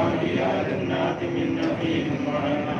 ولقد قدرناه منازل حتى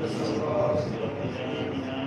Jesus,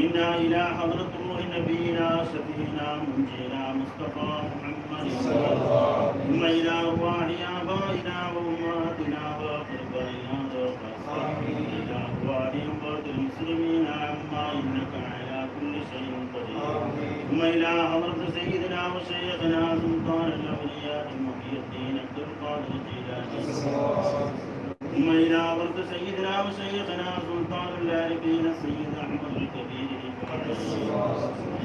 منا إلى حضرة روح نبينا سيدنا منجينا مصطفى محمد. صلى الله عليه وسلم ثم إلى أرواح آبائنا وأمهاتنا وأقربائنا إلى أرواح أموات المسلمين عما إنك على كل شيء قدير. ثم إلى حضرة سيدنا وشيخنا سلطان الأولياء محي الدين عبد القادر الجيلاني. ثم إذا أمرت سيدنا وشيخنا سلطان العارفين السيد أحمد الكبير. فقد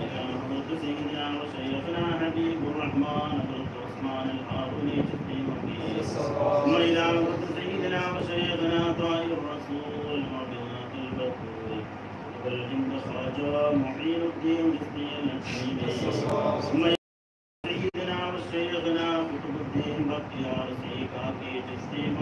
إذا أمرت سيدنا وشيخنا حبيب الرحمن أمرت عثمان الهاروني تسليم ثم إذا أمرت سيدنا وشيخنا طائر الرسول وبنات البتول. والهند خرج معين الدين تسليم ثم سيدنا وشيخنا قطب الدين بقي عرسي كافي تسليم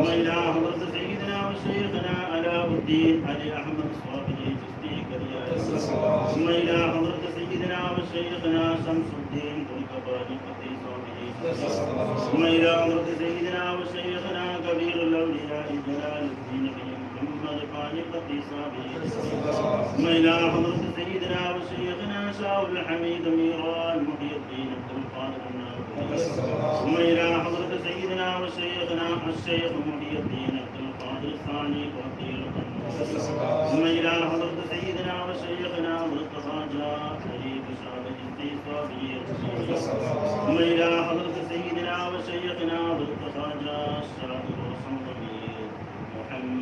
وإلى حضرة سيدنا وشيخنا علاء الدين علي أحمد الصابري تفتيك ثم سيدنا وشيخنا شمس الدين طريق باري قديس سيدنا وشيخنا كبير الأولياء جلال الدين لخالق صابين وإلى حضرة سيدنا وشيخنا شاول الحميد أمير المحي الدين عبد الخالق وإلى حضرة سيدنا وشيخنا الشيخ محي الدين عبد القادر الثاني قدير ثم إلى حضرة سيدنا وشيخنا مرتضى جاء شريف شعب الاستيصابية ثم إلى حضرة سيدنا وشيخنا مرتضى جاء الشعب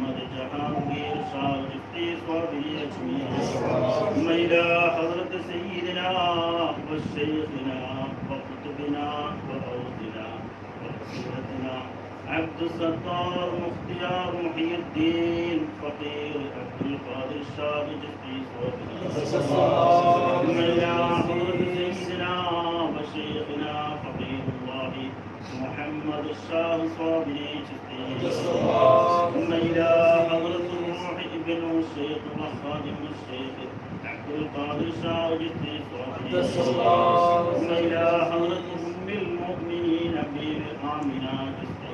محمد جہانگیر شاہ مفتی سوامی اجمیر میرا حضرت سیدنا و شیخنا و قطبنا و عوضنا و قصورتنا عبد مختیار محی الدین فقیر عبد القادر شاہ مفتی سوامی میرا حضرت سیدنا و شیخنا محمد الشاه صابري ثم إلى حضرة الروح ابن الشيخ وخادم الشيخ عبد القادر الشاه جفتي صافي ثم إلى حضرة أم المؤمنين بيبي آمنة جفتي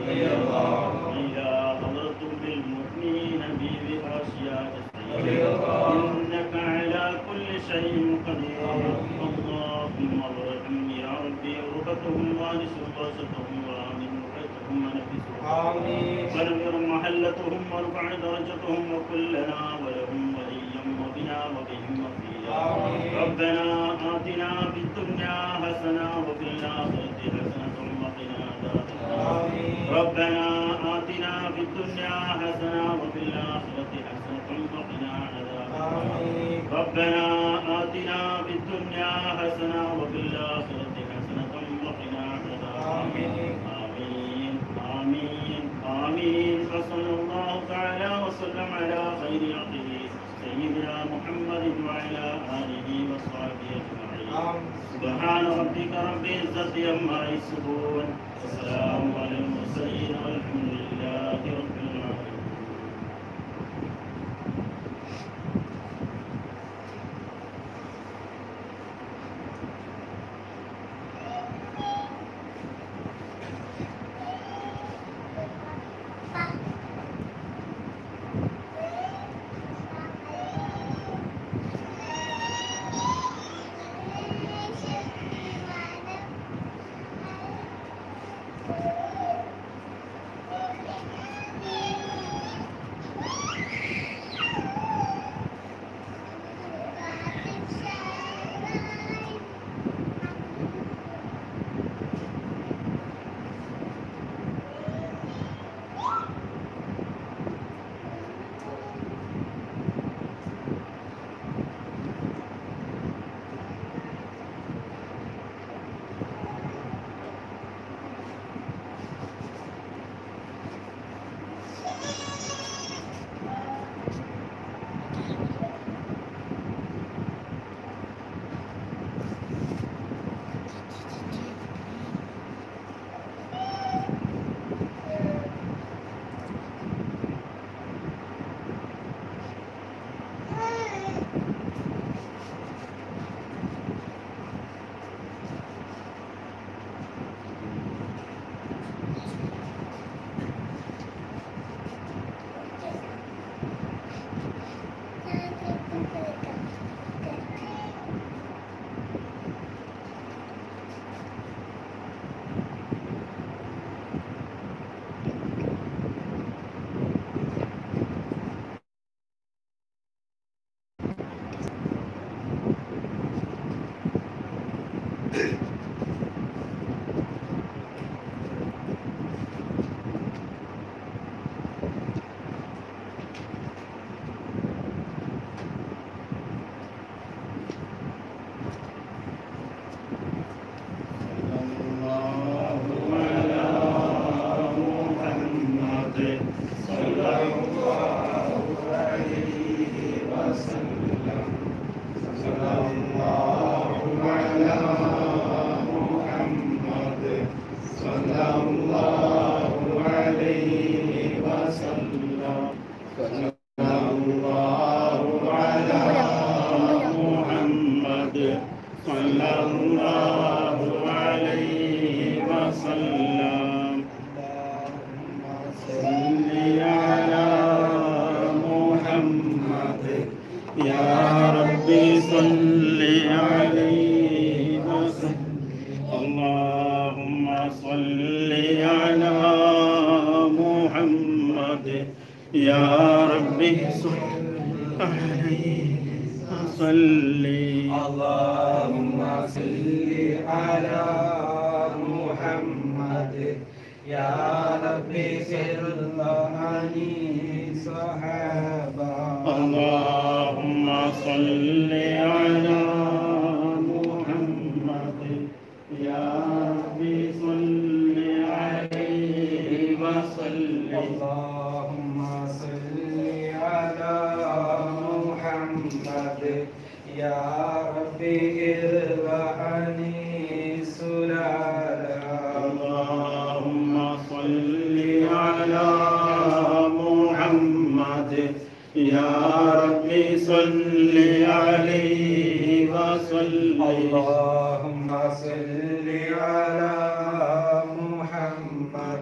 إلى حضرة أم المؤمنين بيبي آسيا إنك على كل شيء قدير. اللهم يا ربي غربتهم وأنس غاستهم وامن بيتهم ونفسهم. ونذر محلتهم وارفع درجتهم وكلنا ولهم وليا وبنا وبهم وفيا ربنا آتنا في الدنيا حسنة وفي الآخرة حسنة وقنا عذاب النار. ربنا آتنا في الدنيا حسنة وفي الآخرة حسنة وقنا عذاب النار. ربنا آتنا في الدنيا حسنة وفي الآخرة النار آمين. آمين. آمين. وصلى الله تعالى وسلم على خير عقله سيدنا محمد وعلى آله وصحبه أجمعين. سبحان ربك رب العزة عما يصفون. وسلام على المرسلين والحمد لله رب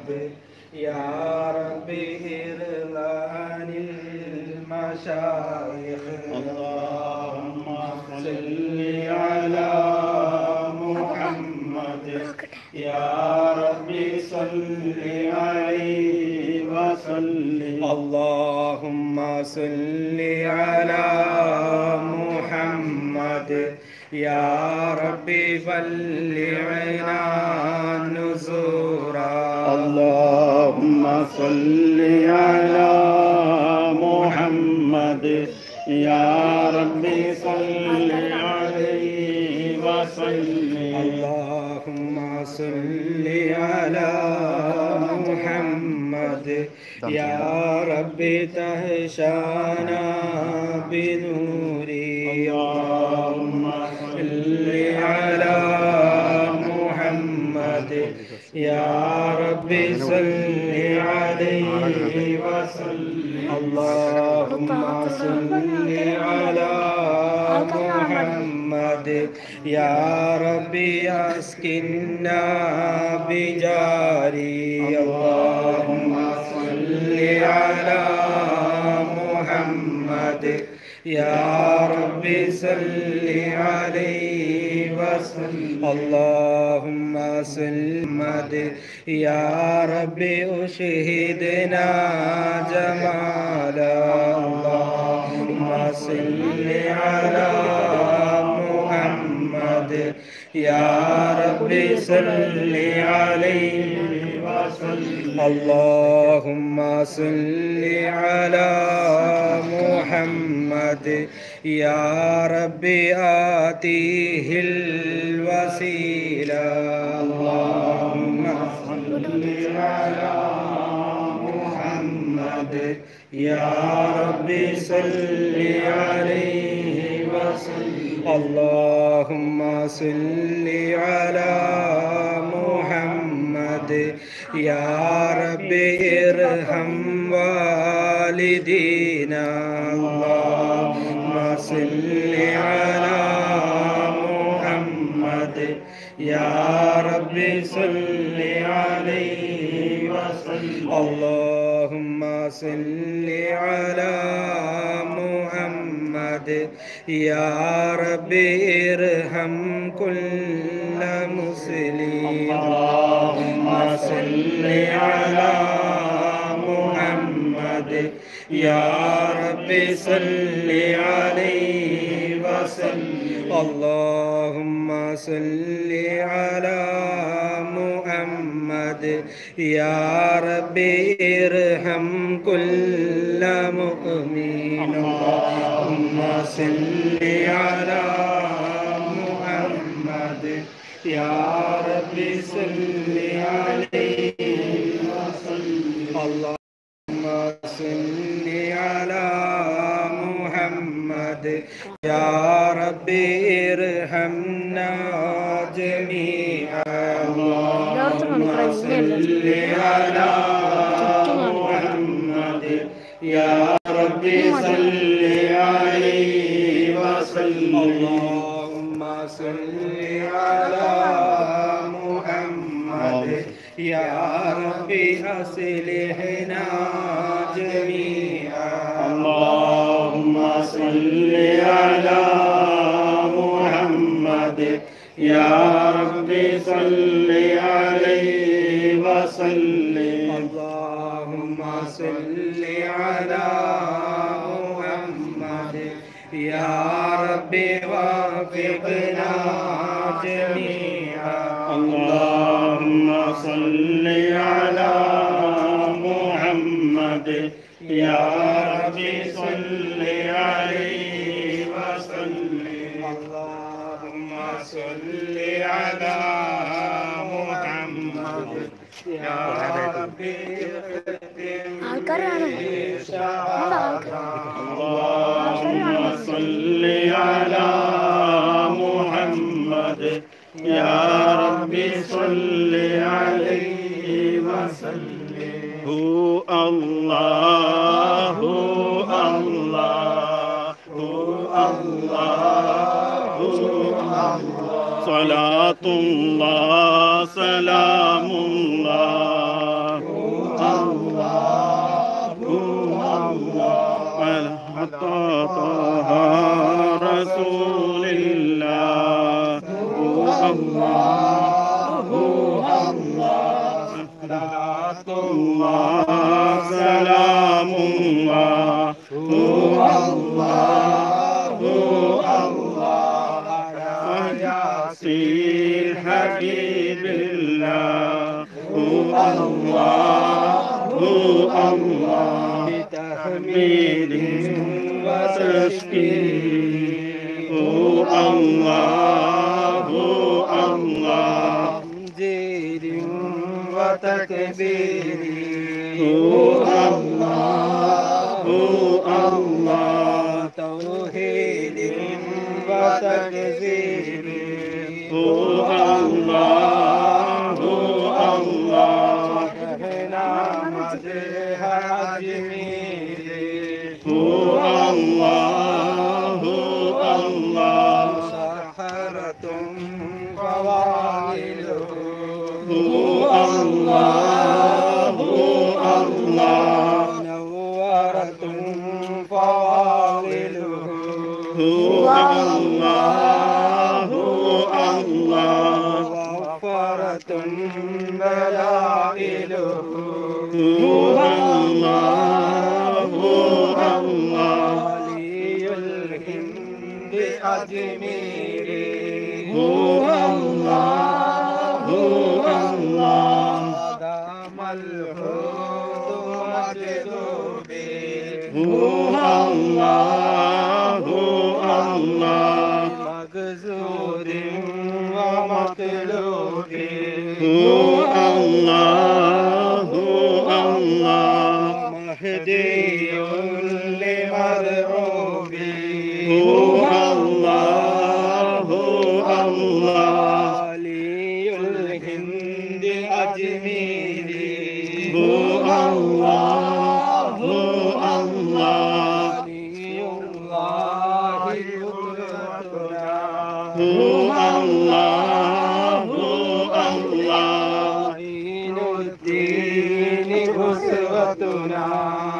محمد يا ربي ارضى عن المشايخ. اللهم صل على محمد. يا ربي صل عليه وسلم. اللهم صل على محمد. يا ربي بلغنا صل على محمد. يا ربي صل عليه وسلم. اللهم صل على محمد. يا ربي تهشانا يا ربي أسكننا بجاري. اللهم صل على محمد. يا ربي صل عليه وسلم. اللهم صل يا ربي أشهدنا جمالا. اللهم صل على محمد يا ربي صل عليه وسلم. اللهم صل على محمد. يا ربي آتيه الوسيلة. اللهم صل على محمد. يا ربي صل عليه اللهم صل على محمد. يا ربي ارحم والدينا. اللهم صل على محمد. يا ربي صل عليه وسلم. اللهم صل على محمد يا ربي ارحم كل مسلم اللهم صل على محمد. يا ربي صل عليه وسلم. اللهم صل على محمد. يا ربي ارحم كل مؤمن اللهم صل على محمد. يا ربي صل عليه اللهم صل على محمد. يا ربي ارحمنا جميعا. اللهم صل على محمد. يا ربي صل عليه اللهم صل على محمد. يا ربي أصلحنا جميعا اللهم صل على محمد. يا ربي صل اللهم صل على محمد يا ربي صل عليه وسلم هو الله هو الله هو الله صلاة الله سلام الله طه رسول الله هو الله هو الله صلاة الله سلام الله هو الله هو الله ياسين حبيب الله هو الله هو الله بتحميد وتشكير هو الله هو الله تمجيد وتكبير هو الله هو الله توحيد وتكبير هو الله Oh Allah.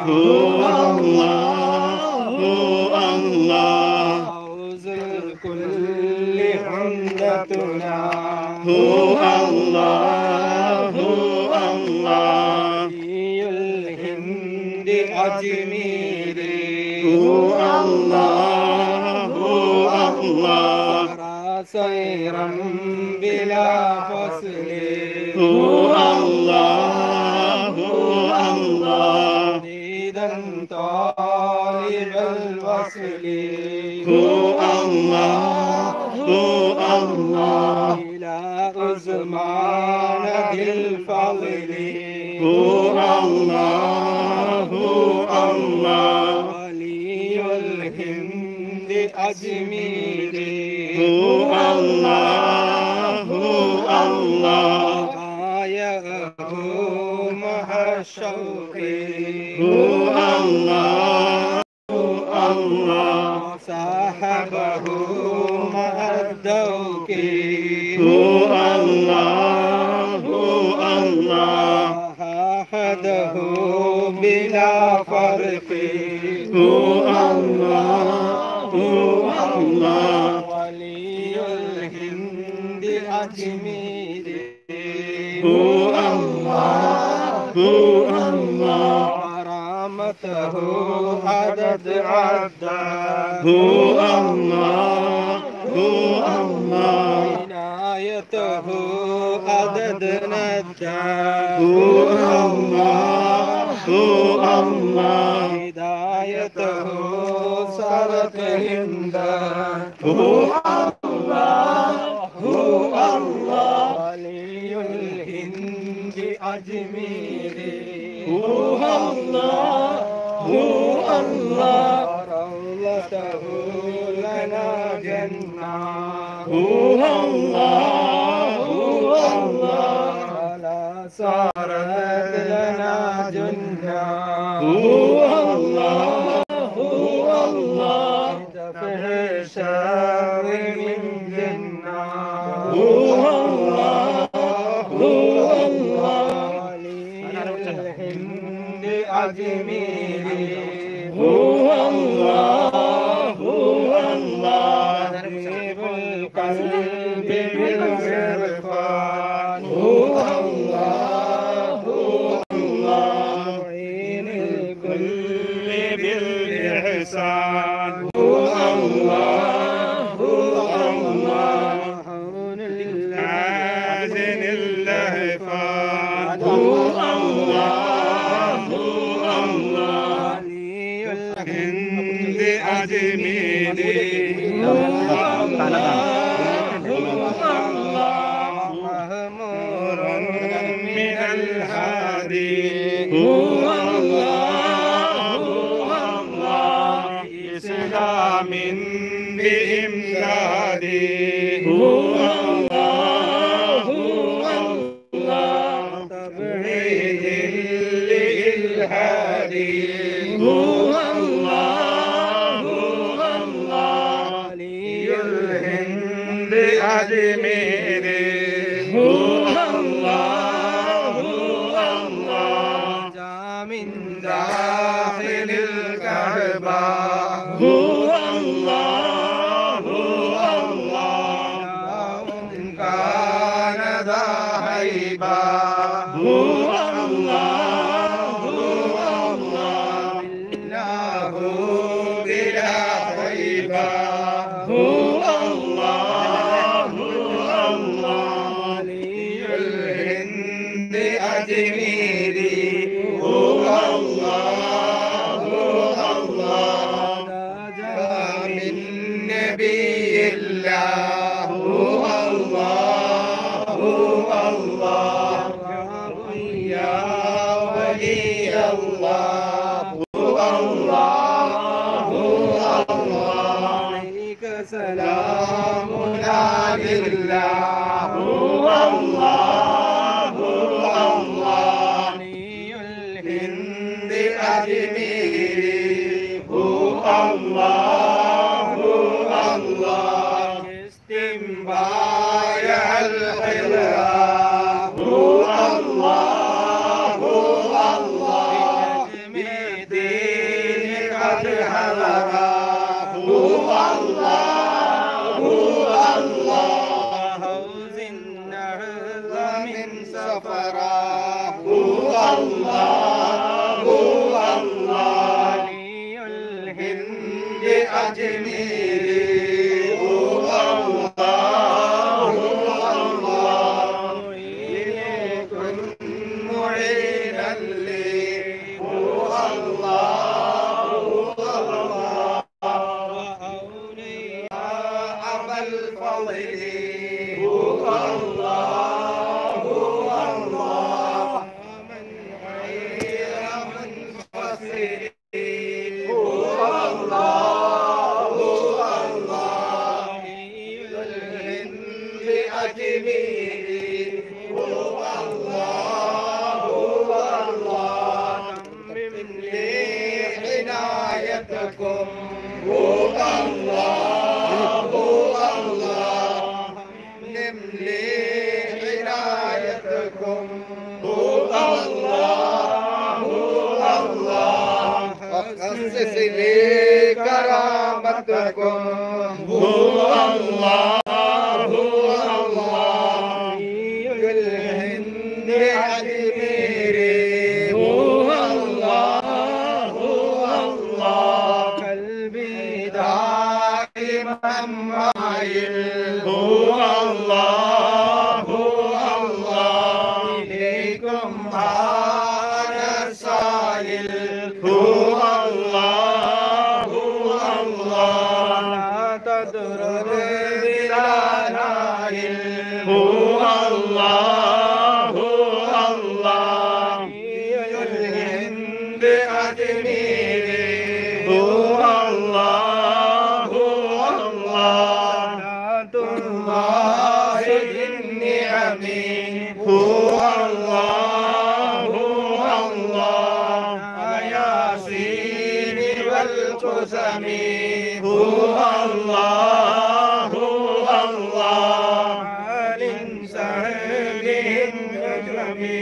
Hu Allah, Hu Allah. Hawzul kulli umdatuna. Hu Allah, Hu Allah. Yul hindi ajmiri. Hu Allah, Hu Allah. Sairan bila fasli. أزمان ذي الفضل. هو الله هو الله. ولي الهند أجميري هو عدد عداد هو الله هو الله. عنايته عدد نداد هو الله هو الله. هدايته صارت هندا هو الله هو الله ولي الهند أجميري هو الله. الله روضته لنا جنة هو الله هو الله على صارت لنا جنة هو الله الله جاء داخل الكعبه holiday. لكم इंद्रजमी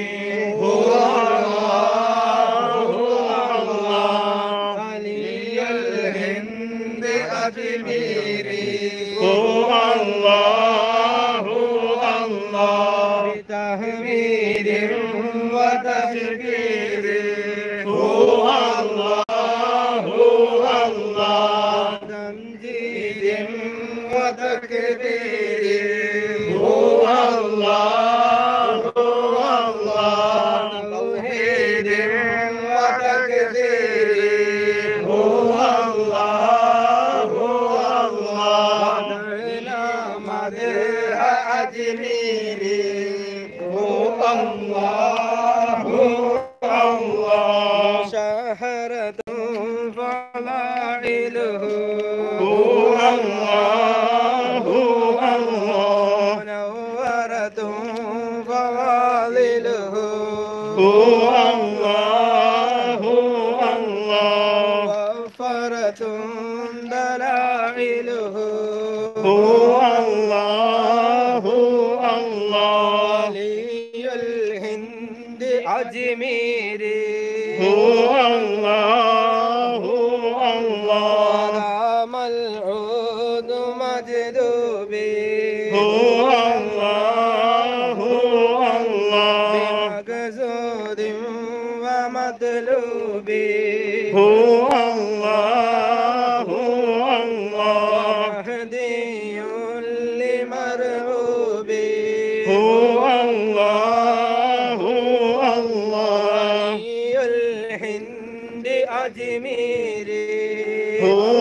Oh.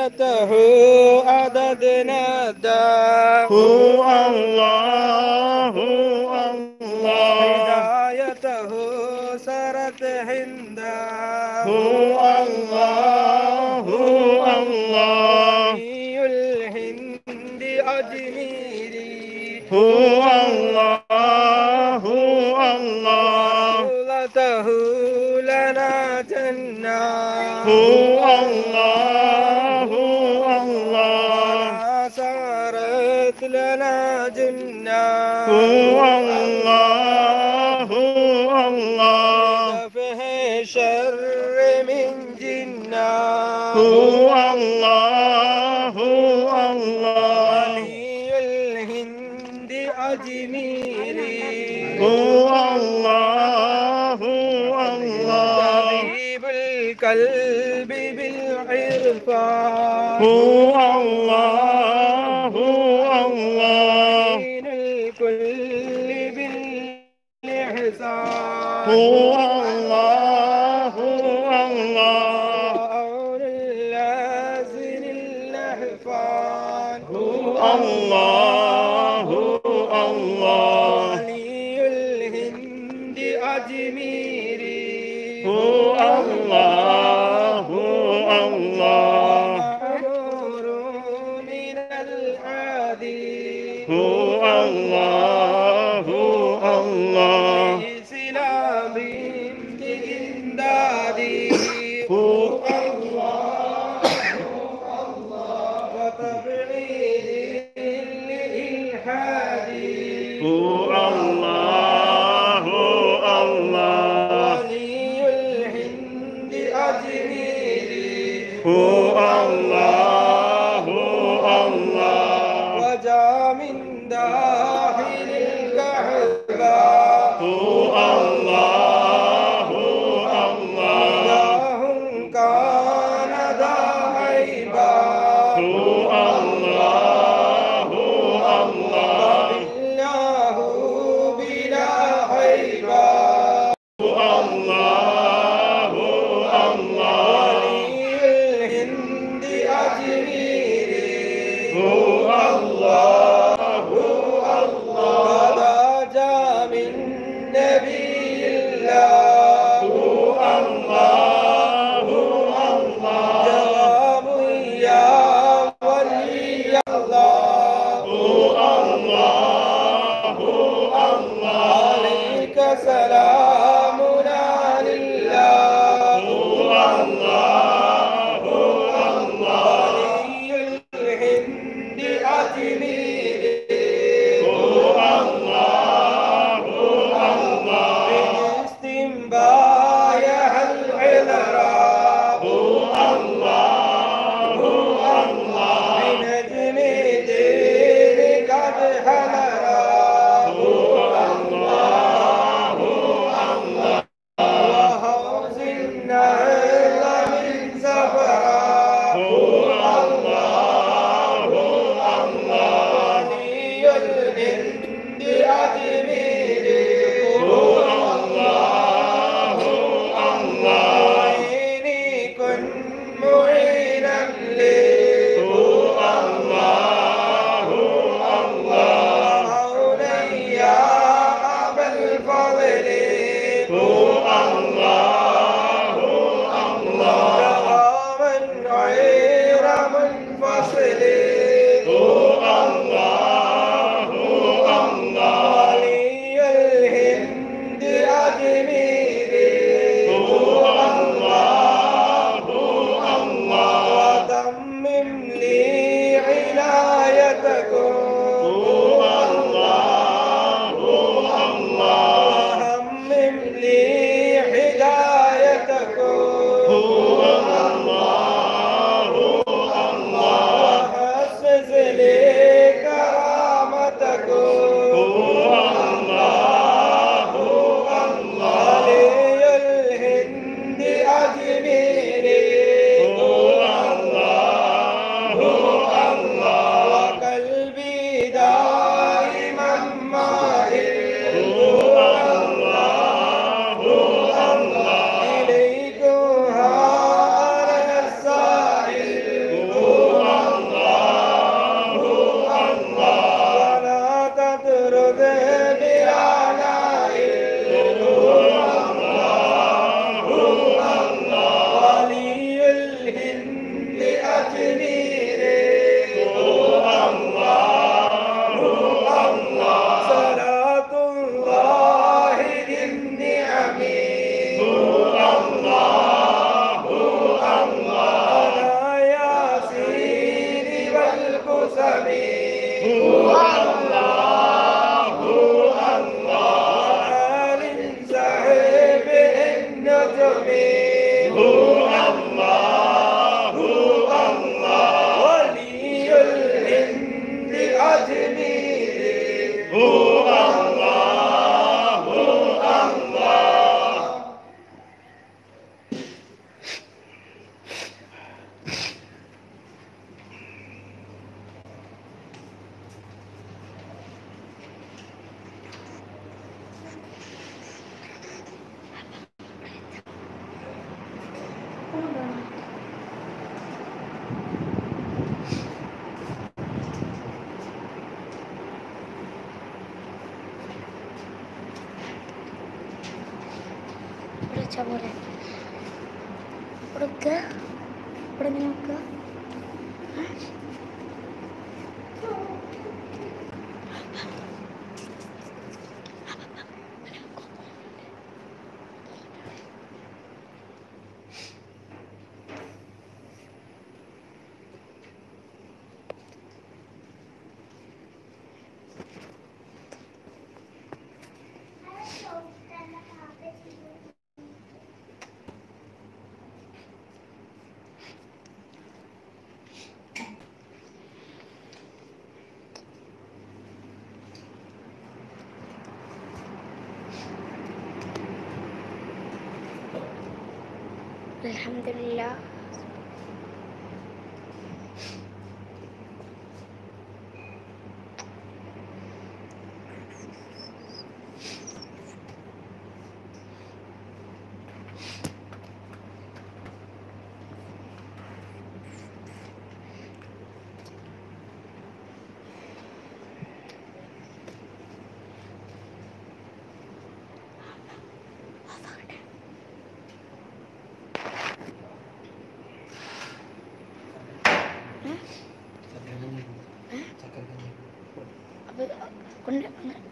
الله آيته عدد ندى هو الله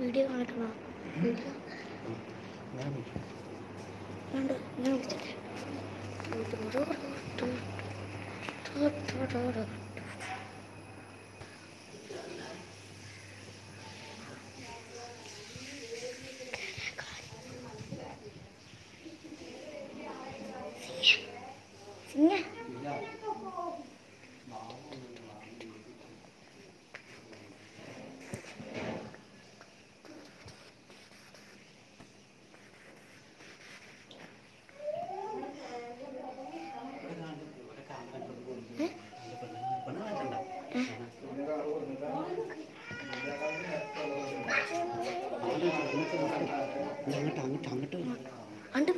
Video കാണിക്കണോ? Video വേണ്ട ഞാൻ വിളിച്ചിട്ടെ.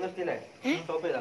نسل ہے سوپے